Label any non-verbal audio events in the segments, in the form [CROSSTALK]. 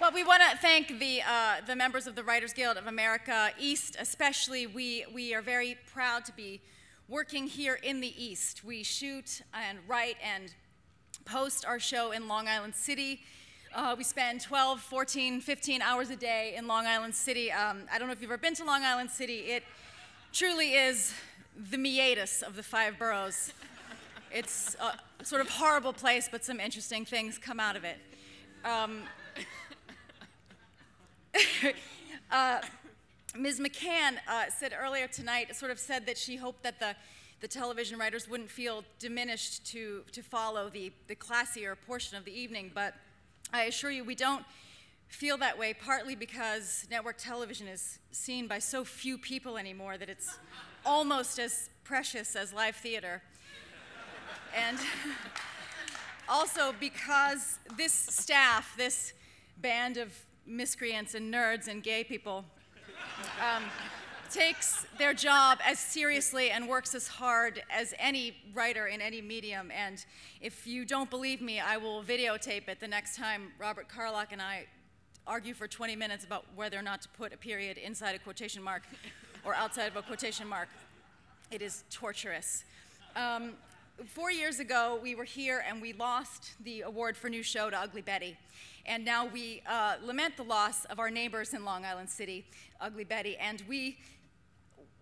Well, we want to thank the, uh, the members of the Writers Guild of America East, especially. We, we are very proud to be working here in the East. We shoot and write and post our show in Long Island City. Uh, we spend 12, 14, 15 hours a day in Long Island City. Um, I don't know if you've ever been to Long Island City. It truly is the meatus of the five boroughs. It's a sort of horrible place, but some interesting things come out of it. Um, [LAUGHS] uh, Ms. McCann uh, said earlier tonight, sort of said that she hoped that the, the television writers wouldn't feel diminished to, to follow the, the classier portion of the evening, but I assure you we don't feel that way, partly because network television is seen by so few people anymore that it's almost as precious as live theater. and [LAUGHS] also because this staff, this band of miscreants and nerds and gay people um, takes their job as seriously and works as hard as any writer in any medium. And if you don't believe me, I will videotape it the next time Robert Carlock and I argue for 20 minutes about whether or not to put a period inside a quotation mark or outside of a quotation mark. It is torturous. Um, four years ago, we were here and we lost the award for new show to Ugly Betty. And now we uh, lament the loss of our neighbors in Long Island City, Ugly Betty. And we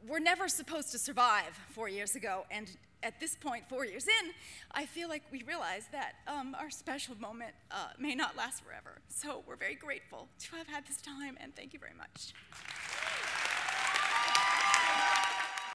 were never supposed to survive four years ago. And at this point, four years in, I feel like we realize that um, our special moment uh, may not last forever. So we're very grateful to have had this time, and thank you very much.